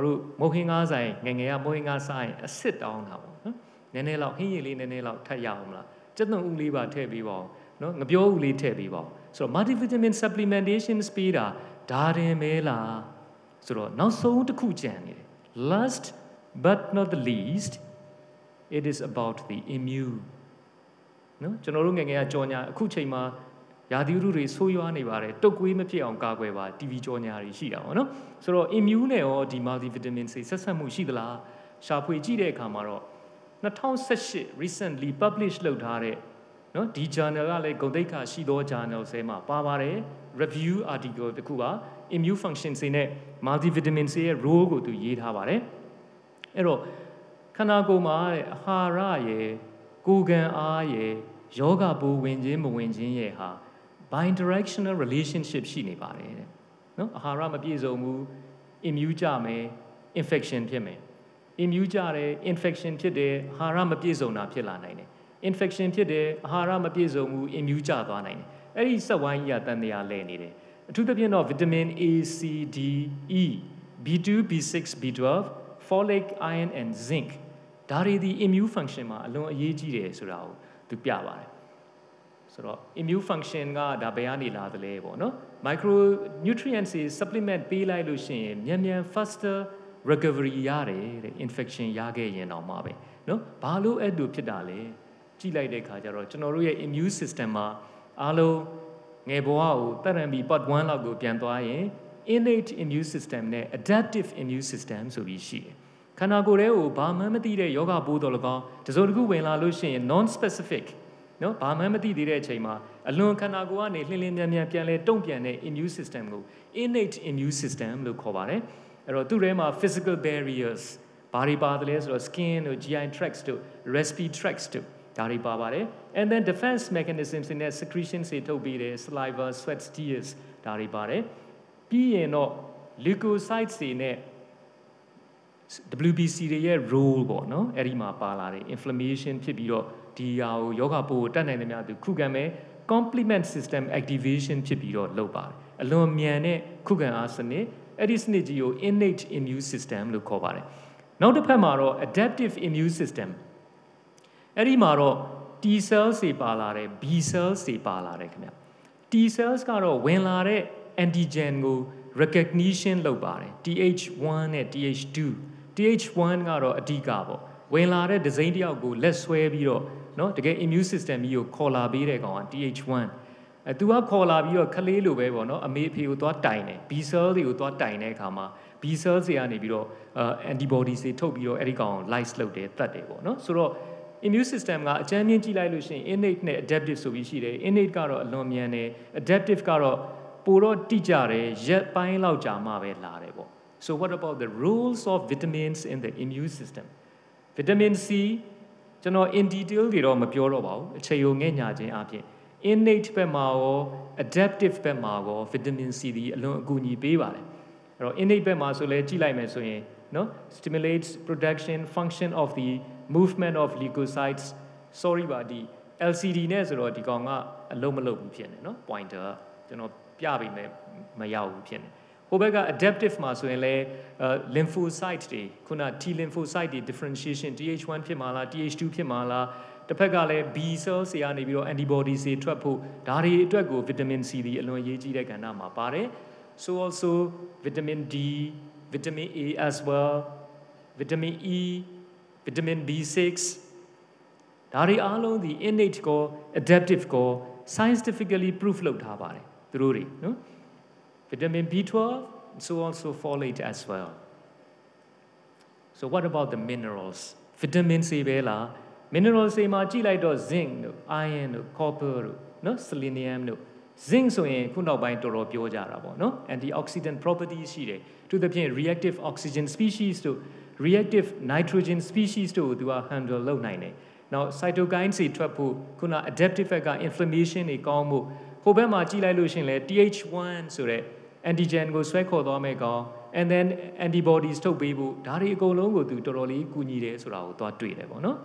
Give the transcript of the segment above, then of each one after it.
ကျွန်တော်တို့မုတ်ဟင်းကားဆိုင်ငငယ်ကမုတ်ဟင်းကားဆိုင်အစ်စ်တောင်းတာပေါ့နော်နည်းနည်းလောက်ဟင်းရည်လေးနည်းနည်းလောက်ထပ်ရအောင်မလားကျက်သွန်ဥလေးပါထည့်ပေးပါအောင်နော်ငပြောဥလေးထည့်ပေးပါအောင်ဆိုတော့ multivitamin supplementation ပေးတာဒါတင်မဲလားဆိုတော့နောက်ဆုံးတစ်ခုကြံနေတယ် last but not the least it is about the immune နော်ကျွန်တော်တို့ငငယ်ကကြော်ညာအခုချိန်မှာ ရာသီဥတုတွေဆိုးရွားနေပါတယ်တုတ်ကွေးမဖြစ်အောင်ကာကွယ်ပါ TV ကြော်ညာတွေရှိတာပေါ့နော်ဆိုတော့ immune နဲ့ရောဒီ multivitamin C ဆက်ဆက်မှုရှိသလားရှာဖွေကြည့်တဲ့အခါမှာတော့2018 recently publish လုပ်ထားတဲ့နော်ဒီ journal ကလည်းဂုဏ်သိက္ခာရှိသော journal ဆဲမှာပါပါတယ် review article တခုပါ immune function တွေနဲ့ multivitamin C ရဲ့ role ကိုသူရေးထားပါတယ်အဲ့တော့ခန္ဓာကိုယ်မှာတဲ့အာဟာရရဲ့ကိုယ်ကံအားရဲ့ယောဂပိုးဝင်ခြင်းမဝင်ခြင်းရဲ့ဟာ bidirectional relationship ရှိနေပါတယ်တဲ့နော်အာဟာရမပြည့်စုံဘူး immune ကြမယ် infection ဖြစ်မယ် immune ကြတယ် infection ဖြစ်တယ်အာဟာရမပြည့်စုံတာဖြစ်လာနိုင်တယ် infection ဖြစ်တယ်အာဟာရမပြည့်စုံဘူး immune ကြသွားနိုင်တယ်အဲ့ဒီစက်ဝိုင်းကြီးကတန်တရားလဲနေတယ်အထူးသဖြင့်တော့ vitamin A C D E B2 B6 B12 folic iron and zinc ဒါတွေဒီ immune function မှာအလွန်အရေးကြီးတယ်ဆိုတာကိုသူပြပါတယ် ဆိုတော့ immune function ကဒါဘယ်ကနေလာသလဲပေါ့နော် micro nutrients တွေ supplement ပေးလိုက်လို့ရှိရင်မြန်မြန် faster recovery ရတယ်တဲ့ infection ရခဲ့ရင်တော့မှာပဲနော်ဘာလို့အဲ့လိုဖြစ်တာလဲကြည့်လိုက်တဲ့ခါကျတော့ကျွန်တော်တို့ရဲ့ immune system မှာအားလုံးငယ်ဘဝကိုတက်ရန်ပြီး part 1လောက်ကိုပြန်သွားရင် innate immune system နဲ့ adaptive immune system ဆိုပြီးရှိတယ်ခန္ဓာကိုယ်ထဲကိုဘာမှမသိတဲ့ယောဂပိုးတော်လကောင်းတစုံတစ်ခုဝင်လာလို့ရှိရင် non specific နော်ဘာမှမသိသေးတဲ့အချိန်မှာအလွန်ခန္ဓာကိုယ်ကနေလှင်းလင်းမြန်မြန်ပြန်လဲတုံ့ပြန်တဲ့ immune system ကို innate immune system လို့ခေါ်ပါတယ်အဲ့တော့သူ့ထဲမှာ physical barriers ဘာတွေပါတယ်လဲဆိုတော့ skin တို့ GI tracts တို့ respiratory tracts တို့ဒါတွေပါပါတယ် and then defense mechanisms နဲ့ secretions တွေထုတ်ပြီးတယ် saliva sweat tears ဒါတွေပါတယ်ပြီးရင်တော့ leukocytes တွေနဲ့ WBC တွေရဲ့ role ပေါ့နော်အဲ့ဒီမှာပါလာတယ် inflammation ဖြစ်ပြီးတော့ဒီဟာကိုယောဂပိုးကိုတတ်နိုင်သမျှသူခုခံမယ် complement system activation ဖြစ်ပြီးတော့လုပ်ပါတယ်အလွန်မြန်တဲ့ခုခံအားစနစ်အဲ့ဒီစနစ်ကြီးကို innate immune system လို့ခေါ်ပါတယ်နောက်တစ်ဖက်မှာတော့ adaptive immune system အဲ့ဒီမှာတော့ T cells တွေပါလာတယ် B cells တွေပါလာတယ်ခင်ဗျ T cells ကတော့ဝင်လာတဲ့ antigen ကို recognition လုပ်ပါတယ် TH1 နဲ့ TH2 TH1 ကတော့အဓိကပေါ့ဝင်လာတဲ့ဒဇိန်တယောက်ကိုလက်ဆွဲပြီးတော့เนาะတကယ် immune system ကြီးကိုခေါ်လာပေးတဲ့ကောင်က TH1 အဲသူကခေါ်လာပြီးတော့ခလေးလိုပဲပေါ့နော်အမေအဖေကိုသွားတိုင်တယ် B cell တွေကိုသွားတိုင်တဲ့အခါမှာ B cell တွေကနေပြီးတော့ antibody တွေထုတ်ပြီးတော့အဲ့ဒီကောင် lyse လုပ်တယ်တတ်တယ်ပေါ့နော်ဆိုတော့ immune system ကအကြမ်းမြင့်ကြည့်လိုက်လို့ရှိရင် innate နဲ့ adaptive ဆိုပြီးရှိတယ် innate ကတော့အလွန်မြန်တယ် adaptive ကတော့ပိုတော့တိကျတယ်ရက်ပိုင်းလောက်ကြာမှပဲလာတယ်ပေါ့ so what about the rules of vitamins in the immune system vitamin C ကျွန်တော် in detail တွေတော့မပြောတော့ပါဘူးအချိန်ုံငဲ့ညာခြင်းအပြင် innate ဘက်မှာရော adaptive ဘက်မှာရော vitamin C ဒီအလွန်အကူအညီပေးပါတယ်အဲ့တော့ innate ဘက်မှာဆိုလဲကြည့်လိုက်မယ်ဆိုရင်နော် stimulates production function of the movement of leukocytes sorry ပါဒီ LCD နဲ့ဆိုတော့ဒီကောင်ကအလုံးမလုံးဘူးဖြစ်နေနော် pointer ကျွန်တော်ပြပေးမယ်မရောက်ဘူးဖြစ်နေ ဟိုဘက်က adaptive မှာဆိုရင်လဲ lymphocyte တွေခုန T lymphocyte တွေ differentiation TH1 ဖြစ်မှာလား TH2 ဖြစ်မှာလားတစ်ဖက်ကလည်း B cells တွေကနေပြီးတော့ antibodies တွေထွက်ဖို့ဒါတွေအတွက်ကို vitamin C ဒီအလွန်ရေးကြီးတဲ့ကဏ္ဍမှာပါတယ် so also vitamin D vitamin A as well vitamin E vitamin B6 ဒါတွေအားလုံးဒီ innate ကို adaptive ကို scientifically proof လုပ်ထားပါတယ်သူတို့တွေနော် vitamin B12 so also folate as well so what about the minerals vitamin C ပဲလား minerals တွေမှာကြည့်လိုက်တော့ zinc တို့ iron တို့ copper တို့နော် selenium တို့ zinc ဆိုရင်ခုနောက်ပိုင်းတော်တော်ပြောကြတာပေါ့နော် antioxidant properties ရှိတယ်သူသဖြင့် reactive oxygen species တို့ reactive nitrogen species တို့ကိုသူက handle လုပ်နိုင်တယ်နောက် cytokines တွေထွက်ဖို့ခုန adaptive effect က inflammation တွေကောင်းဖို့ဟိုဘက်မှာကြည့်လိုက်လို့ရှင်လဲ TH1 ဆိုတဲ့ antigen ကိုဆွဲခေါ်သွားမယ်ကောင် and then antibodies ထုတ်ပေးဖို့ဒါတွေအကုန်လုံးကိုသူတော်တော်လေးကူညီတယ်ဆိုတာကိုသွားတွေ့တယ်ပေါ့နော်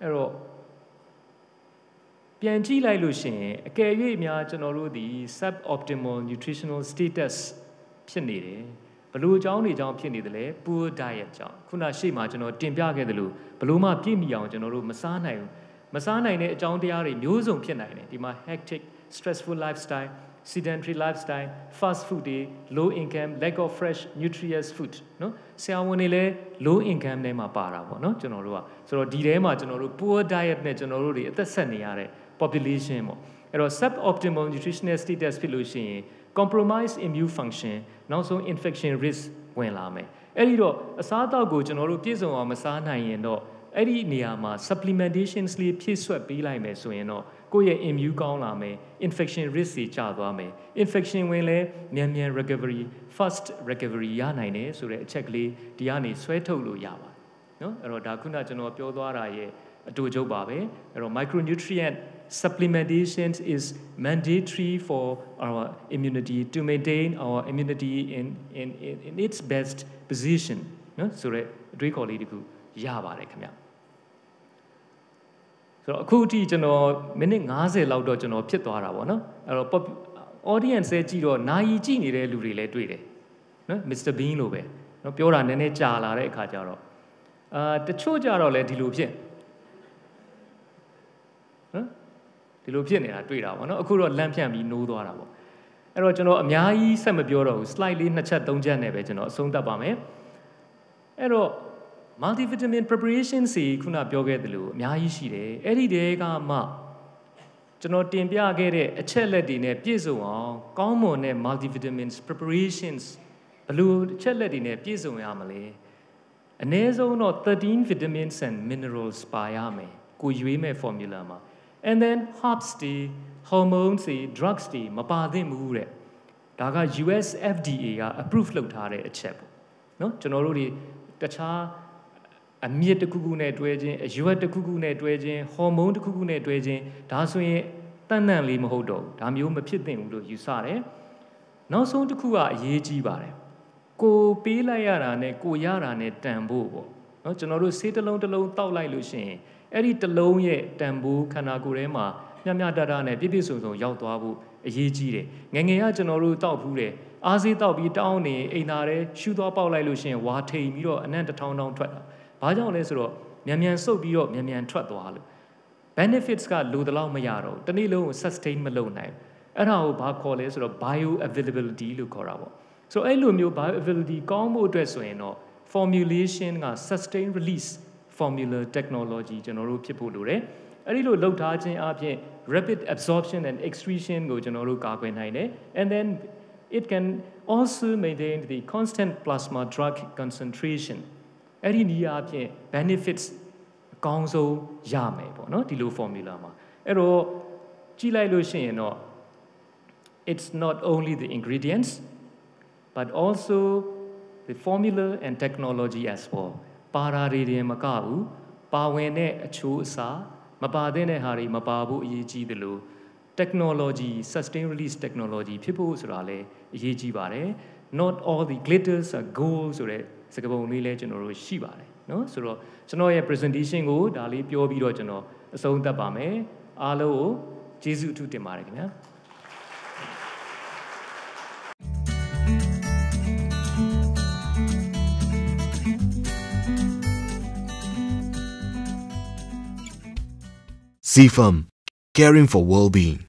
အဲ့တော့ပြန်ကြည့်လိုက်လို့ရှင်အကယ်၍များကျွန်တော်တို့ဒီ suboptimal nutritional status ဖြစ်နေတယ်ဘလို့အကြောင်းတွေကြောင့်ဖြစ်နေတယ်လဲ poor diet ကြောင့်ခုနရှေ့မှာကျွန်တော်တင်ပြခဲ့တယ်လို့ဘလို့မှပြည့်မီအောင်ကျွန်တော်တို့မစားနိုင်ဘူးမစားနိုင်တဲ့အကြောင်းတရားတွေမျိုးစုံဖြစ်နိုင်တယ်ဒီမှာ hectic stressful lifestyle sedentary lifestyle fast food တွေ low income lack of fresh nutritious food နော်ဆရာဝန်တွေလည်း low income ထဲမှာပါတာပေါ့နော်ကျွန်တော်တို့ကဆိုတော့ဒီထဲမှာကျွန်တော်တို့ poor diet နဲ့ကျွန်တော်တို့တွေအသက်ဆက်နေရတဲ့ population ပေါ့အဲ့တော့ sub optimal nutritional status ဖြစ်လို့ရှိရင် compromise immune function နောက်ဆုံး infection risk ဝင်လာမယ်အဲ့ဒီတော့အစားအသောက်ကိုကျွန်တော်တို့ပြည့်စုံအောင်မစားနိုင်ရင်တော့အဲ့ဒီနေရာမှာ supplementation လေးဖြည့်ဆွက်ပေးလိုက်မယ်ဆိုရင်တော့ ကိုယ့်ရဲ့ immune ကောင်းလာမယ် infection risk တွေကျသွားမယ် infection ဝင်လဲမြန်မြန် recovery fast recovery ရနိုင်တယ်ဆိုတဲ့အချက်ကလေးဒီကနေဆွဲထုတ်လို့ရပါတယ်နော်အဲ့တော့ဒါခုနကျွန်တော်ပြောသွားတာရဲ့အတူချုပ်ပါပဲအဲ့တော့ micronutrient supplementation is mandatory for our immunity to maintain our immunity in in in, in its best position နော်ဆိုတော့အတွေးခေါ်လေးတခုရပါတယ်ခင်ဗျ ဆိုတော့အခုအထိကျွန်တော်မိနစ်90လောက်တော့ကျွန်တော်ဖြစ်သွားတာပေါ့နော်အဲ့တော့ audience ရဲ့ကြည့်တော့နာယီကြည့်နေတဲ့လူတွေလည်းတွေ့တယ်နော် Mr Bean လို့ပဲနော်ပြောတာနည်းနည်းကြာလာတဲ့အခါကျတော့အာတချို့ကြတော့လည်းဒီလိုဖြစ်နော်ဒီလိုဖြစ်နေတာတွေ့တာပေါ့နော်အခုတော့လမ်းဖြန့်ပြီးနိုးသွားတာပေါ့အဲ့တော့ကျွန်တော်အများကြီးဆက်မပြောတော့ဘူး slide လေးနှစ်ချက်သုံးချက်နဲ့ပဲကျွန်တော်အဆုံးသတ်ပါမယ်အဲ့တော့ multivitamin preparation စီခုနပြောခဲ့သလိုအများကြီးရှိတယ်အဲ့ဒီတဲကမှကျွန်တော်တင်ပြခဲ့တဲ့အချက်လက်တွေနဲ့ပြည့်စုံအောင်ကောင်းမွန်တဲ့ multivitamins preparations ဘလို့အချက်လက်တွေနဲ့ပြည့်စုံရမလဲအနည်းဆုံးတော့13 vitamins and minerals ပါရမယ်ကိုရွေးမဲ့ formula မှာ and then herbs တွေ hormones တွေ drugs တွေမပါသင့်ဘူးတဲ့ဒါက US FDA က approve လုပ်ထားတဲ့အချက်ပေါ့နော်ကျွန်တော်တို့တွေတခြား အမြင့်တစ်ခုခုနဲ့တွဲခြင်းအရွက်တစ်ခုခုနဲ့တွဲခြင်းဟော်မုန်းတစ်ခုခုနဲ့တွဲခြင်းဒါဆိုရင်တန်တန်လေးမဟုတ်တော့ဘူးဒါမျိုးမဖြစ်သင့်ဘူးလို့ယူဆတယ်နောက်ဆုံးတစ်ခုကအရေးကြီးပါတယ်ကိုပေးလိုက်ရတာနဲ့ကိုရတာနဲ့တန်ဖို့ပေါ့နော်ကျွန်တော်တို့ဆေးတစ်လုံးတစ်လုံးတောက်လိုက်လို့ရှိရင်အဲ့ဒီတစ်လုံးရဲ့တန်ဖိုးခန္ဓာကိုယ်ထဲမှာမျှမျှတတနဲ့ပြည့်ပြည့်စုံစုံရောက်သွားဖို့အရေးကြီးတယ်ငငယ်ကကျွန်တော်တို့တောက်ဖူးတယ်အားစေးတောက်ပြီးတောင်းနေအိမ်သားတယ်ရှူသွားပေါက်လိုက်လို့ရှိရင်ဝါထိန်ပြီးတော့အနံ့တစ်ထောင်ထောင်ထွက်တာ ဘာကြောင့်လဲဆိုတော့မြန်မြန်စုပ်ပြီးတော့မြန်မြန်ထွက်သွားလို့ benefits ကလိုတလောက်မရတော့တနေ့လုံး sustain မလုပ်နိုင်အဲ့ဒါကိုဘာခေါ်လဲဆိုတော့ bio availability လို့ခေါ်တာပေါ့ဆိုတော့အဲ့လိုမျိုး bio availability ကောင်းဖို့အတွက်ဆိုရင်တော့ formulation က sustain release formula technology ကျွန်တော်တို့ဖြစ်ဖို့လိုတယ်အဲ့ဒီလိုလှုပ်ထားခြင်းအပြင် rapid absorption and excretion ကိုကျွန်တော်တို့ကာကွယ်နိုင်တယ် and then it can also maintain the constant plasma drug concentration အဲ့ဒီနည်းအားဖြင့် benefits အကောင်းဆုံးရမယ်ပေါ့နော်ဒီလို formula မှာအဲ့တော့ကြည့်လိုက်လို့ရှိရင်တော့ it's not only the ingredients but also the formula and technology as well ပါရာတွေတင်မကဘူးပါဝင်တဲ့အချိုးအစားမပါတဲ့ဟာတွေမပါဘူးအရေးကြီးတယ်လို့ technology sustain release technology ဖြစ်ဖို့ဆိုတာလည်းအရေးကြီးပါတယ် not all the glitters are gold ဆိုတဲ့ စကားပုံလေးလည်းကျွန်တော်တို့ရှိပါတယ်နော်ဆိုတော့ကျွန်တော်ရဲ့ presentation ကိုဒါလေးပြောပြီးတော့ကျွန်တော်အဆုံးသတ်ပါမယ်အားလုံးကိုကျေးဇူးအထူးတင်ပါတယ်ခင်ဗျာ CFAM, caring for well-being.